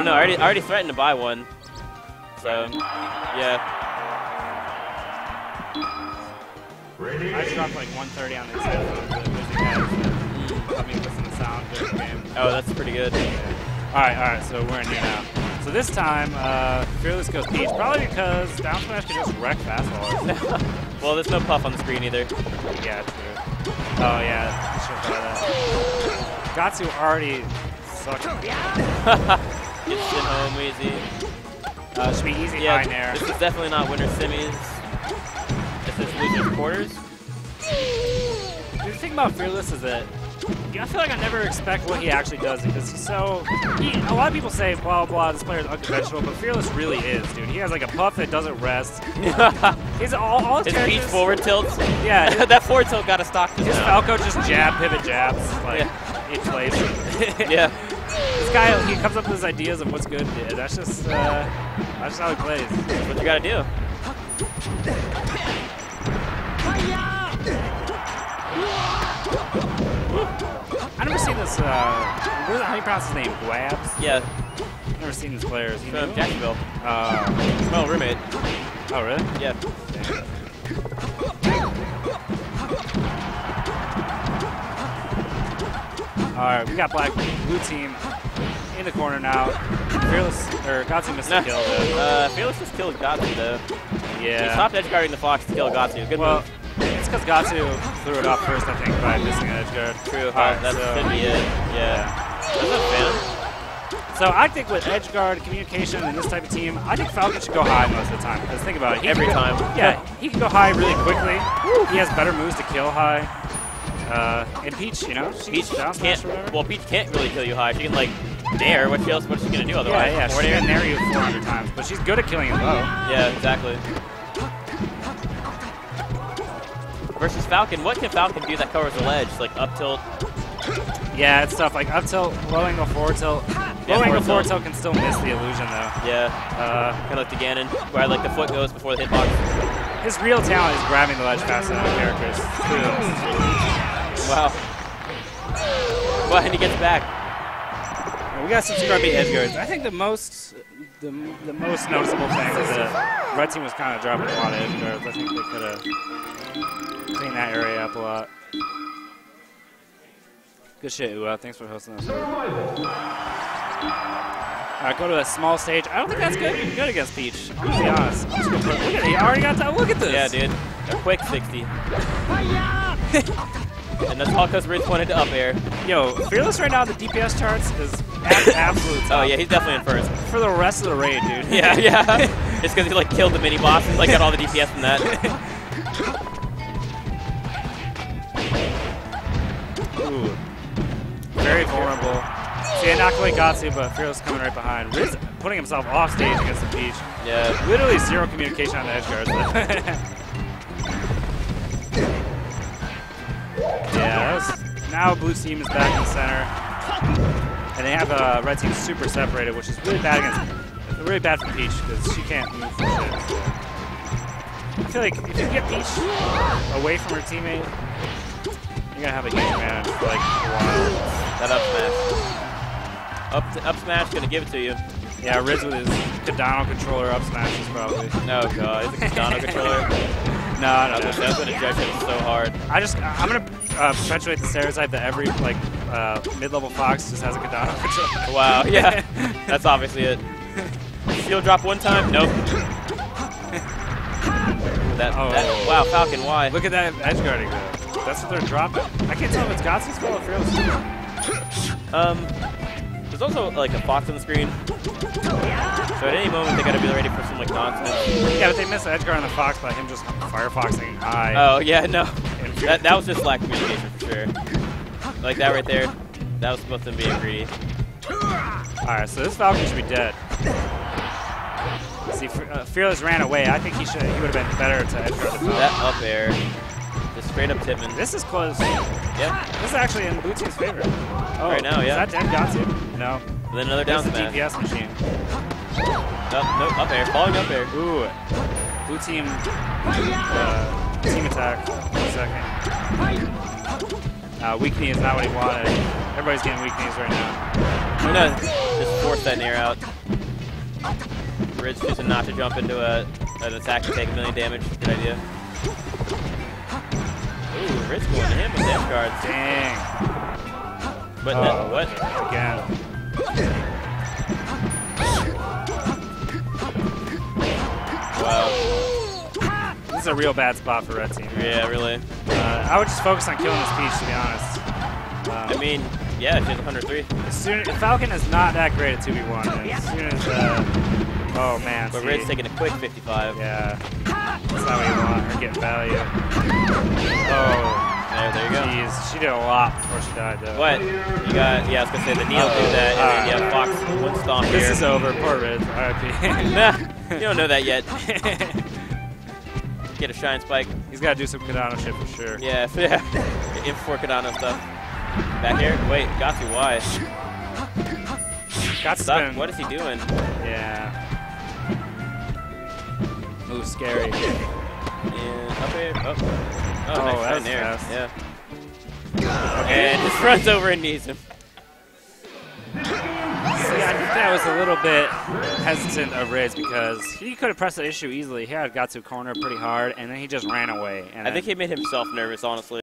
don't know. I already, I already threatened to buy one. So, yeah. I just dropped like 130 on these headphones. The music let me listen to sound during the game. Oh, that's pretty good. All right, all right. So we're in here now. So this time, uh, Fearless goes Peach, probably because down smash can just wreck fastballs. well, there's no puff on the screen either. yeah, true. Oh yeah, should have that. Gahtzu already sucks. Gets shit home easy. Uh, should be easy Yeah, nair. this is definitely not winner semis. This is losers quarters. The thing about Fearless is that I feel like I never expect what he actually does because he's so. He, a lot of people say blah blah. blah. This player is unconventional, but Fearless really is, dude. He has like a puff that doesn't rest. He's all, all his, His Peach forward tilts. Yeah, that forward tilt got a stock. His Falco just jab, pivot jabs, like Yeah. Yeah. Guy, he comes up with his ideas of what's good. Yeah, that's just, uh, that's just how he plays. That's what you gotta do. I never seen this. Uh, what is how do you pronounce his name? Gwabs. Yeah. Never seen this players. From new? Jacksonville. Uh, Well, roommate. oh really? Yeah. All right, we got black blue team in the corner now. Fearless or Gahtzu missed the Nah. kill. Though. Uh, Felix just killed Gahtzu though. Yeah. He stopped edge guarding the Fox to kill Gahtzu. Good Well, move. it's because Gahtzu threw it off first, I think, by missing an edge guard. True. Right, that so- should be it. Yeah. What's a fan. So I think with edge guard communication and this type of team, I think Falcon should go high most of the time. Because think about it, Every time. Yeah, he can go high really quickly. He has better moves to kill high. Uh, and Peach, you know, she Peach can down smash can't. Well, Peach can't really kill you high. She can like dare. What else? What's she gonna do otherwise? yeah, Forward she air? can nair you 400 times, but she's good at killing it low. Yeah, exactly. Versus Falcon, what can Falcon do that covers the ledge? Like up tilt. Yeah, it's tough. Like up tilt, low angle forward tilt. Yeah, low angle forward forward tilt. tilt can still miss the illusion though. Yeah. Uh, Kind of like the Ganon, where like the foot goes before the hitbox. his real talent is grabbing the ledge faster than other characters. Wow. Well, and he gets back. We got some scrubby edge guards. I think the most the, the most noticeable thing is that red team was kind of dropping a lot of edge guards. I think they could have cleaned that area up a lot. Good shit, Ua. Thanks for hosting us. All right, go to a small stage. I don't think that's good. Good against Peach. I'm gonna be honest. I'm just gonna put, look at it. He already got that. Look at this. Yeah, dude. A quick 60. and that's all because Rids wanted to up air. Yo, Fearless right now, the DPS charts is absolute oh, top. Oh, yeah, he's definitely in first. For the rest of the raid, dude. Yeah, yeah. Just because he like killed the mini boss and like got all the DPS from that. Ooh. Very vulnerable. See, I knocked away Gahtzu, but Fearless coming right behind. Rids putting himself off stage against the Peach. Yeah. Literally zero communication on the edge guards. yeah, was, now blue team is back in the center. And they have uh, red team super separated, which is really bad against, really bad for Peach because she can't move for shit. I feel like if you get Peach away from her teammate, you're gonna have a huge advantage for like a while. That up smash. Up, to, up smash gonna give it to you. Yeah, Rids with his Kadano controller up smashes probably. No, God. It's a Kadano controller. No, no, no. Gonna judge him so hard. I just, I'm gonna uh, perpetuate the stereotype that every like uh, mid-level Fox just has a Kadano. Wow, yeah. That's obviously it. Steel drop one time? Nope. That, Oh. that, wow, Falcon, why? Look at that edge guarding though. That's what they're dropping. I can't tell if it's Gahtzu's fault or Fearless. Um, there's also like a fox on the screen. So at any moment they gotta be ready for some like nonsense. Yeah, but they missed the edge guard on the Fox by him just firefoxing high. Oh yeah, no. That, that was just lack of communication for sure. Like that right there. That was supposed to be a greedy. Alright, so this Falcon should be dead. See, uh, Fearless ran away. I think he should. He would have been better to guard the Falcon. That up air. Just straight up Tipman. This is close. Yep. This is actually in Blue Team's favor. Oh, Right now, yeah. Is that dead Gahtzu? No. Then another down That's the smash. DPS machine. Nope, nope, up air. Falling up air. Ooh. Blue team. Uh, team attack. One second. Uh, weak knee is not what he wanted. Everybody's getting weak knees right now. I'm gonna just force that near out. Rids choosing not to jump into a, an attack to take a million damage. Good idea. Ooh, Rids going to him with dash guards. Dang. But Oh. then, what? Again. Wow. This is a real bad spot for red team. Yeah, really. Uh, I would just focus on killing this Peach, to be honest. I Um, mean, yeah, she's 103. as soon, Falcon is not that great at 2v1. and As soon as, uh, oh man, But see, Rids taking a quick 55. yeah, that's not what you want. Her getting value. Oh, There, there you go. jeez, she did a lot before she died, though. What? You got, yeah, I was going to say the Neil do that, and then, yeah, Fox one stomp This is over. Poor Rids. RIP. Nah, you don't know that yet. Get a Shine Spike. He's got to do some Kadano shit for sure. Yeah, yeah. In for Kadano stuff. Back here? Wait, got you. Why? Got to spin. What is he doing? Yeah. Ooh, scary. Yeah, up here. Oh, oh, Oh, nice that shine was there. fast. Yeah. And just runs over and knees him. I think that was a little bit hesitant of Rids because he could have pressed the issue easily. He had got to corner pretty hard, and then he just ran away. And I think he made himself nervous, honestly.